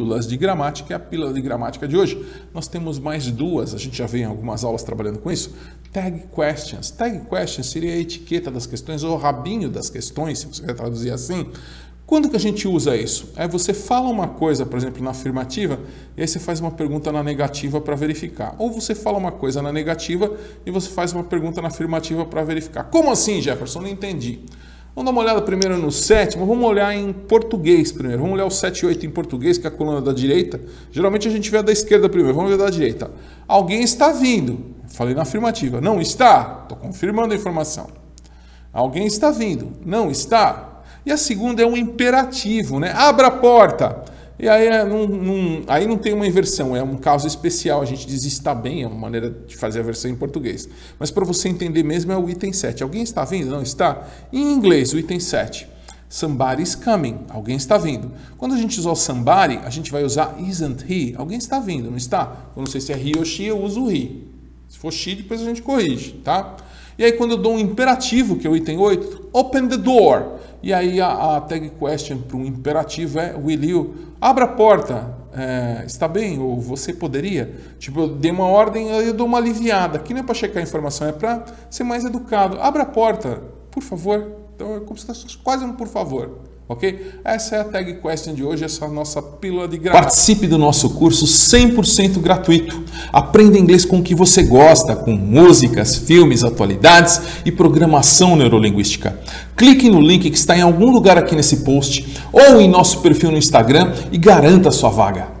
pílulas de gramática é a pílula de gramática de hoje. Nós temos mais duas, a gente já vem em algumas aulas trabalhando com isso. Tag questions. Tag questions seria a etiqueta das questões ou o rabinho das questões, se você quer traduzir assim. Quando que a gente usa isso? É você fala uma coisa, por exemplo, na afirmativa, e aí você faz uma pergunta na negativa para verificar. Ou você fala uma coisa na negativa e você faz uma pergunta na afirmativa para verificar. Como assim, Jefferson? Não entendi. Vamos dar uma olhada primeiro no sétimo, vamos olhar em português primeiro. Vamos olhar o 7 e 8 em português, que é a coluna da direita. Geralmente a gente vê a da esquerda primeiro, vamos ver da direita. Alguém está vindo. Falei na afirmativa. Não está. Estou confirmando a informação. Alguém está vindo. Não está. E a segunda é um imperativo, né? Abra a porta. E aí, é, não, não, aí não tem uma inversão, é um caso especial. A gente diz está bem, é uma maneira de fazer a versão em português. Mas para você entender mesmo é o item 7. Alguém está vindo? Não está? Em inglês, o item 7. Somebody is coming. Alguém está vindo. Quando a gente usa o somebody, a gente vai usar isn't he. Alguém está vindo, não está? Eu não sei se é he ou she, eu uso he. Se for she, depois a gente corrige, tá? E aí quando eu dou um imperativo, que é o item 8, open the door. E aí a, a tag question para um imperativo é will you? Abra a porta. É, está bem? Ou você poderia? Tipo, eu dei uma ordem, eu dou uma aliviada. Aqui não é para checar a informação, é para ser mais educado. Abra a porta, por favor. Então é como se fosse quase um por favor ok? Essa é a tag question de hoje, essa é a nossa pílula de gramática. Participe do nosso curso 100% gratuito. Aprenda inglês com o que você gosta, com músicas, filmes, atualidades e programação neurolinguística. Clique no link que está em algum lugar aqui nesse post ou em nosso perfil no Instagram e garanta a sua vaga.